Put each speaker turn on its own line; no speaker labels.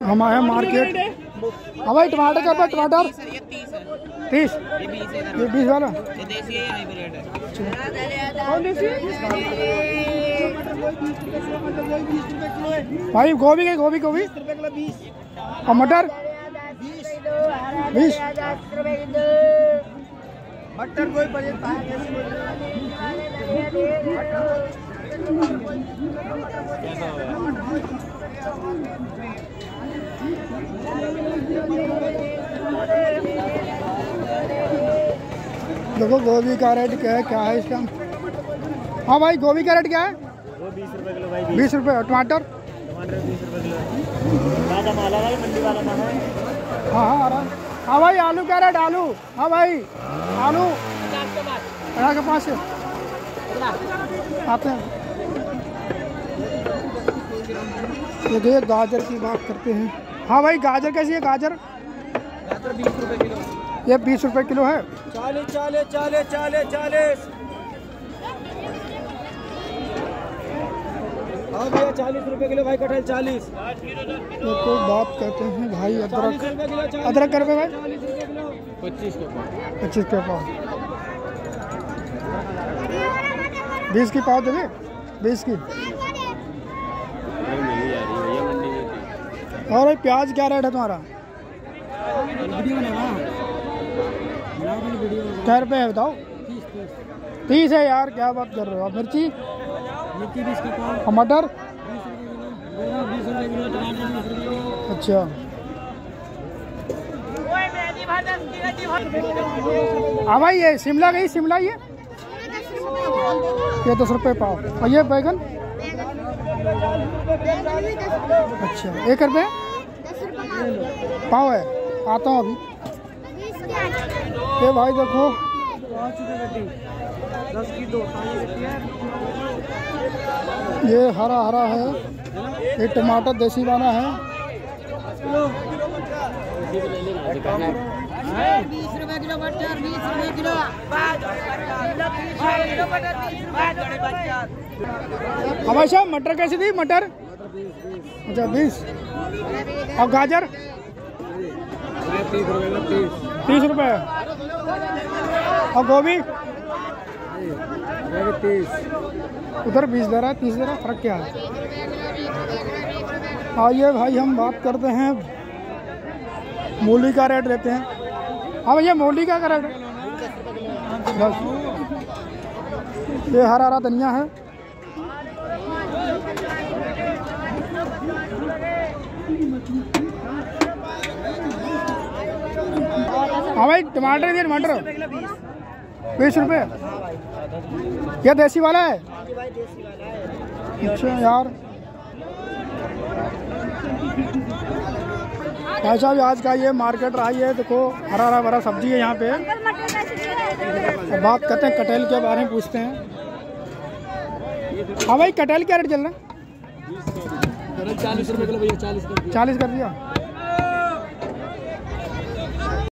हम आए मार्केट। हाँ? भाई टमाटर क्या रुपये टमाटर?
तीस ये बीस
वाला?
ये देसी है ये हाइब्रिड है?
भाई गोभी के गोभी गोभी। और मटर बीस?
मटर कोई बजे
देखो गोभी का रेट क्या है क्या है इसका? हाँ भाई गोभी का रेट क्या है?
वो बीस रुपए किलो भाई
बीस। रुपये टमाटर?
टमाटर बीस रुपए किलो ताज़ा माल है भाई मंडी वाला माल है।
हाँ हाँ आ रहा हाँ। भाई आलू क्या रेट आलू। हाँ भाई आलू। पचास के पाँच आते हैं। ये देखिए गाजर की बात करते हैं। हाँ भाई गाजर कैसी है गाजर?
बीस रुपए किलो
ये बीस रुपए किलो है।
चालीस चालीस चालीस चालीस चालीस। हाँ भैया चालीस रुपए किलो भाई कटहल चालीस।
देखो बात कहते हैं भाई अदरक। अदरक कर भाई?
चालीस रुपए किलो।
पच्चीस के पास
पच्चीस के पाव। बीस की पाव देवे बीस की? और भाई, प्याज क्या रेट है तुम्हारा? क्या रुपये है, बताओ। तीस है यार, क्या बात कर रहे हो मिर्ची? और मटर? अच्छा। हाँ भाई, ये शिमला गई, शिमला ये? ये दस रुपये पाओ और ये बैगन? अच्छा। एक रुपये पाव है। आता हूँ अभी। ये भाई देखो। ये हरा हरा है। ये टमाटर देसी वाला है।
बीस रुपए किलो मटर, बीस रुपए किलो।
साहब मटर कैसी थी? मटर? अच्छा बीस। और गाजर?
तीस रुपए।
और गोभी?
तीस
उधर बीस दे रहा है, तीस दे रहा है, फ़र्क क्या है? आइए भाई, हम बात करते हैं। मूली का रेट लेते हैं। हाँ भैया मूली का रेट बस ये हरा हरा धनिया है। हाँ भाई, टमाटर दिए, टमाटर। बीस रुपये ये देसी वाला है? अच्छा यार। भाई साहब आज का ये मार्केट रहा है देखो हरा हरा भरा सब्ज़ी है यहाँ पे। बात करते हैं कटहल के बारे में पूछते हैं। हाँ भाई कटहल क्या रेट चल रहा है?
चालीस रुपए किलो भैया
चालीस कर दिया?